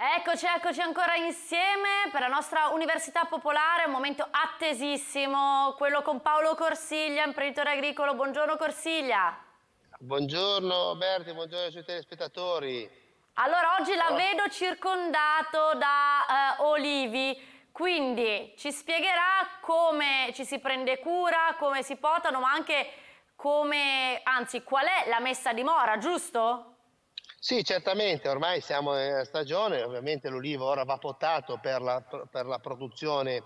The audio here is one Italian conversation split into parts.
Eccoci, eccoci ancora insieme per la nostra Università Popolare, un momento attesissimo, quello con Paolo Corsiglia, imprenditore agricolo. Buongiorno Corsiglia. Buongiorno Berti, buongiorno ai suoi telespettatori. Allora, oggi la vedo circondato da uh, olivi, quindi ci spiegherà come ci si prende cura, come si potano, ma anche come, anzi, qual è la messa a dimora, giusto? Sì, certamente, ormai siamo in stagione, ovviamente l'olivo ora va potato per la, per la produzione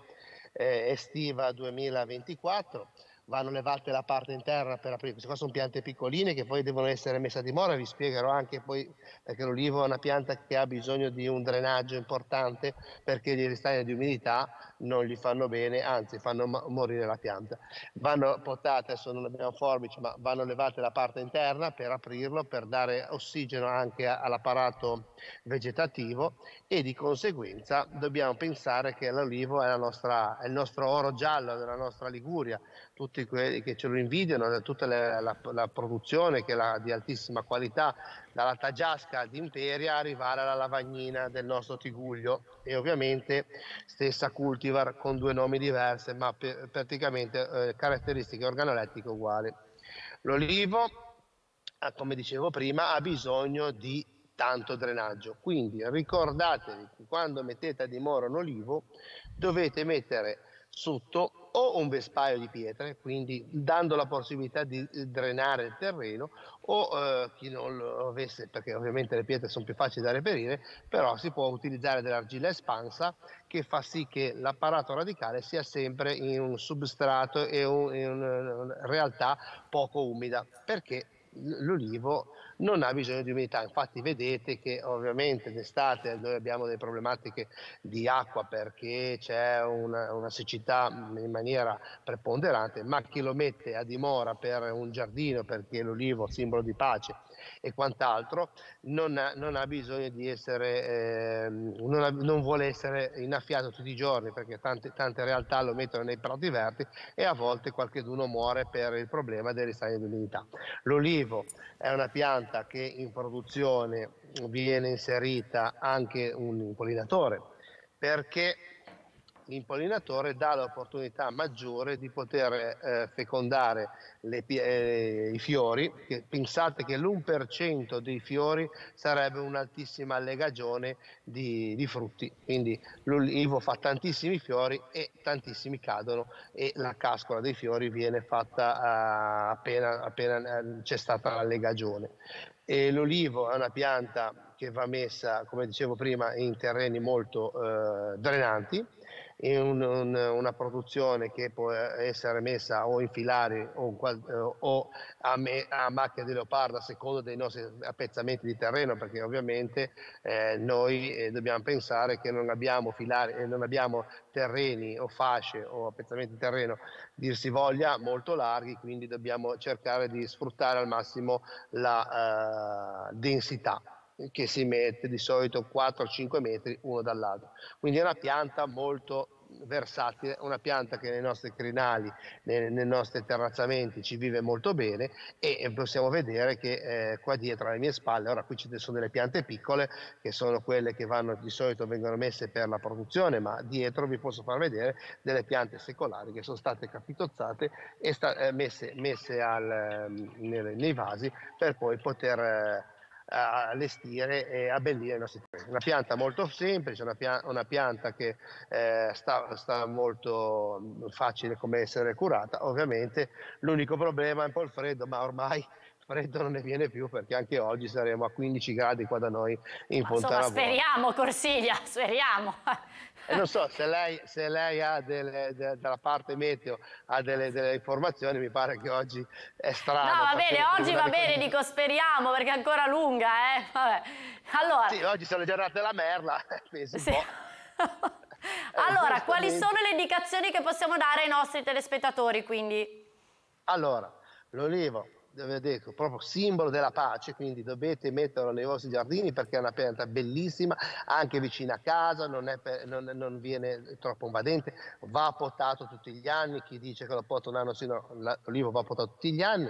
eh, estiva 2024 vanno levate la parte interna per aprire. Queste qua sono piante piccoline che poi devono essere messe a dimora, vi spiegherò anche poi perché l'olivo è una pianta che ha bisogno di un drenaggio importante perché gli ristagni di umidità non gli fanno bene, anzi fanno morire la pianta. Vanno potate, adesso non abbiamo forbici, ma vanno levate la parte interna per aprirlo, per dare ossigeno anche all'apparato vegetativo e di conseguenza dobbiamo pensare che l'olivo è, nostra, è il nostro oro giallo della nostra Liguria, tutti quelli che ce lo invidiano, tutta la, la, la produzione che è di altissima qualità, dalla Tagiasca di Imperia arrivare alla Lavagnina del nostro Tiguglio e ovviamente stessa cultivar con due nomi diversi ma per, praticamente eh, caratteristiche organolettiche uguali. L'olivo, eh, come dicevo prima, ha bisogno di tanto drenaggio, quindi ricordatevi che quando mettete a dimora un olivo dovete mettere sotto o un vespaio di pietre, quindi dando la possibilità di drenare il terreno, o eh, chi non lo avesse, perché ovviamente le pietre sono più facili da reperire, però si può utilizzare dell'argilla espansa che fa sì che l'apparato radicale sia sempre in un substrato e un, in una realtà poco umida, perché l'olivo non ha bisogno di umidità, infatti vedete che ovviamente d'estate noi abbiamo delle problematiche di acqua perché c'è una, una, siccità in maniera preponderante, ma chi lo mette a dimora per un giardino perché l'olivo simbolo di pace e quant'altro non non ha bisogno di essere, eh, non, ha, non, vuole essere innaffiato tutti i giorni perché tante, tante realtà lo mettono nei prati verdi e a volte qualcuno muore per il problema del ristagno di umidità. L'olivo è una pianta che in produzione viene inserita anche un impollinatore perché l'impollinatore dà l'opportunità maggiore di poter eh, fecondare le, eh, i fiori, pensate che l'1% dei fiori sarebbe un'altissima allegagione di, di frutti, quindi l'olivo fa tantissimi fiori e tantissimi cadono e la cascola dei fiori viene fatta eh, appena, appena eh, c'è stata l'allegagione. E l'olivo è una pianta che va messa, come dicevo prima, in terreni molto eh, drenanti, un, un, una produzione che può essere messa o in filari o, o a, me, a, macchia di leopardo a seconda dei nostri appezzamenti di terreno perché ovviamente eh, noi eh, dobbiamo pensare che non abbiamo filari eh, non abbiamo terreni o fasce o appezzamenti di terreno dir si voglia molto larghi quindi dobbiamo cercare di sfruttare al massimo la uh, densità che si mette di solito 4-5 metri uno dall'altro. Quindi è una pianta molto versatile, una pianta che nei nostri crinali, nei, nei nostri terrazzamenti ci vive molto bene e possiamo vedere che eh, qua dietro alle mie spalle, ora qui ci sono delle piante piccole che sono quelle che vanno, di solito vengono messe per la produzione, ma dietro vi posso far vedere delle piante secolari che sono state capitozzate e sta, eh, messe, messe al, ehm, nei, nei, vasi per poi poter... Eh, allestire e abbellire i nostri terreni. Una pianta molto semplice, una, pia una pianta che eh, sta, sta, molto facile come essere curata, ovviamente l'unico problema è un po' il freddo, ma ormai freddo non ne viene più perché anche oggi saremo a 15 gradi qua da noi in Fontana Insomma, speriamo Corsiglia, speriamo. E non so, se lei, se lei ha delle, de, dalla parte meteo ha delle, delle, informazioni, mi pare che oggi è strano. No, va bene, oggi va bene, dico speriamo perché è ancora lunga, eh. Vabbè. Allora... Sì, oggi sono le giornate della merla, penso sì. allora, quali sono le indicazioni che possiamo dare ai nostri telespettatori, quindi? Allora, l'olivo dico, proprio simbolo della pace, quindi dovete metterlo nei vostri giardini perché è una pianta bellissima, anche vicina a casa, non, per, non, non viene troppo invadente, va potato tutti gli anni, chi dice che lo pota un anno sì, no, l'olivo va potato tutti gli anni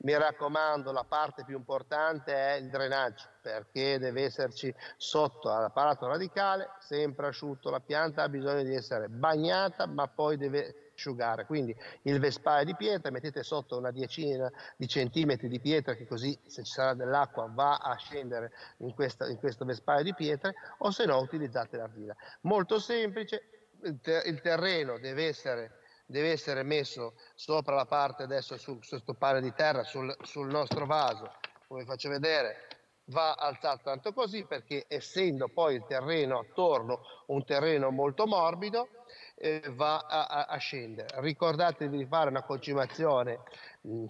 mi raccomando, la parte più importante è il drenaggio, perché deve esserci sotto all'apparato radicale, sempre asciutto. La pianta ha bisogno di essere bagnata, ma poi deve asciugare. Quindi il vespaio di pietra, mettete sotto una decina di centimetri di pietra, che così se ci sarà dell'acqua va a scendere in, questa, in questo vespaio di pietre, o se no utilizzate l'argilla. Molto semplice, il terreno deve essere deve essere messo sopra la parte adesso su questo pane di terra sul, sul nostro vaso, come vi faccio vedere, va alzato tanto così perché essendo poi il terreno attorno un terreno molto morbido eh, va a, a, scendere. Ricordatevi di fare una concimazione mh,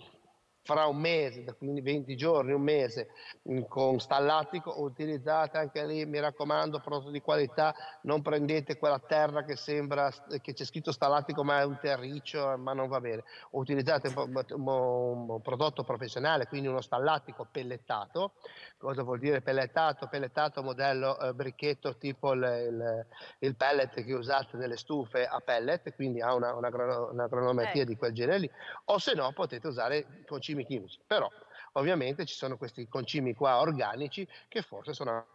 fra un mese, quindi 20 giorni, un mese, mm, con stallatico, utilizzate anche lì, mi raccomando, prodotto di qualità, non prendete quella terra che sembra che c'è scritto stallatico ma è un terriccio, ma non va bene. Utilizzate un, un, un prodotto professionale, quindi uno stallatico pellettato. Cosa vuol dire pellettato? Pellettato modello eh, bricchetto tipo il, il, il, pellet che usate nelle stufe a pellet, quindi ha una, una, una eh. di quel genere lì, o se no potete usare concimi concimi chimici, però ovviamente ci sono questi concimi qua organici che forse sono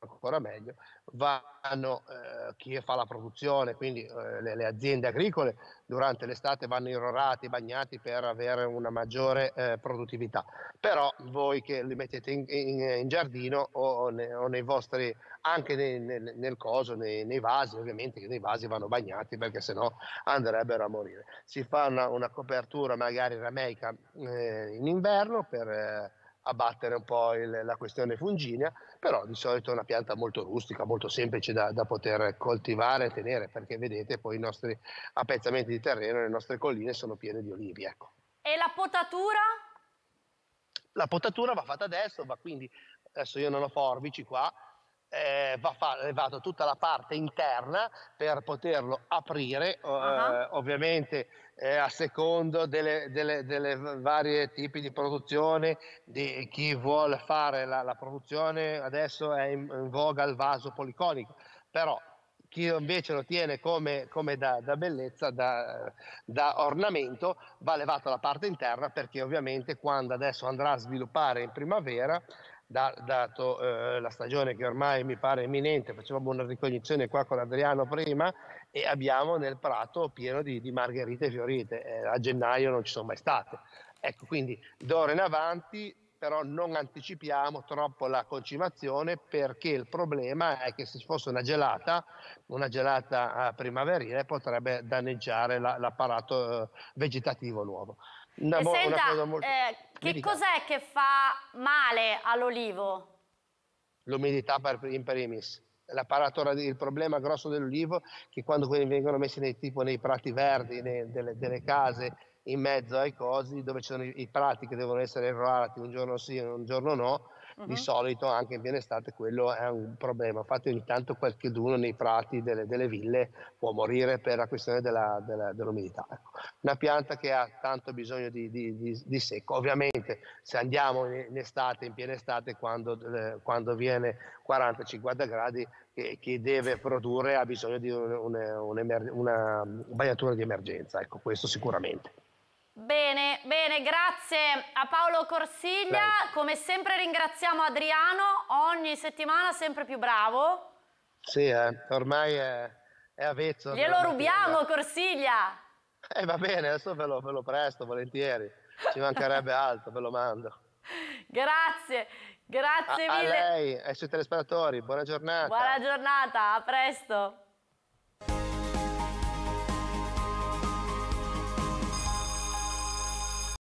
ancora meglio, vanno eh, chi fa la produzione, quindi eh, le, le, aziende agricole durante l'estate vanno irrorati, bagnati per avere una maggiore eh, produttività, però voi che li mettete in, in, in giardino o, ne, o, nei vostri, anche nei, nel, nel, coso, nei, nei, vasi, ovviamente che nei vasi vanno bagnati perché sennò andrebbero a morire. Si fa una, una copertura magari rameica eh, in inverno per eh, abbattere un po' il, la questione funginea, però di solito è una pianta molto rustica, molto semplice da, da, poter coltivare e tenere, perché vedete poi i nostri appezzamenti di terreno, le nostre colline sono piene di olivi. Ecco. E la potatura? La potatura va fatta adesso, va quindi, adesso io non ho forbici qua, eh, va levato tutta la parte interna per poterlo aprire, uh-huh. eh, ovviamente eh, a secondo delle, delle, delle, varie tipi di produzione, di chi vuole fare la, la produzione adesso è in, in, voga il vaso policonico, però chi invece lo tiene come, come da, da, bellezza, da, da, ornamento, va levato la parte interna perché ovviamente quando adesso andrà a sviluppare in primavera da, dato eh, la stagione che ormai mi pare imminente, facevamo una ricognizione qua con Adriano prima e abbiamo nel prato pieno di, di margherite fiorite, eh, a gennaio non ci sono mai state. Ecco, quindi d'ora in avanti però non anticipiamo troppo la concimazione perché il problema è che se ci fosse una gelata, una gelata primaverile potrebbe danneggiare la, l'apparato eh, vegetativo nuovo. Una, bo- senta, molto... eh, che cos'è che fa male all'olivo? L'umidità per, in primis. il problema grosso dell'olivo è che quando vengono messi nei, tipo nei prati verdi, nei, delle, delle case, in mezzo ai cosi, dove ci sono i, i prati che devono essere errati un giorno sì e un giorno no, uh-huh. di solito anche in piena estate quello è un problema. Infatti ogni tanto qualcuno nei prati delle, delle, ville può morire per la questione della, della, dell'umidità. Ecco. Una pianta che ha tanto bisogno di, di, di, di secco. Ovviamente se andiamo in estate, in piena estate, quando, eh, quando viene 40-50 gradi, che, che, deve produrre ha bisogno di un, un, un, una bagnatura di emergenza. Ecco, questo sicuramente. Bene, bene, grazie a Paolo Corsiglia. Beh. Come sempre ringraziamo Adriano, ogni settimana sempre più bravo. Sì, eh, ormai è, è avvezzo. Glielo rubiamo Corsiglia. Eh va bene, adesso ve lo, ve lo presto volentieri. Ci mancherebbe altro, ve lo mando. Grazie, grazie a, mille. A lei e ai suoi telespettatori, buona giornata. Buona giornata, a presto.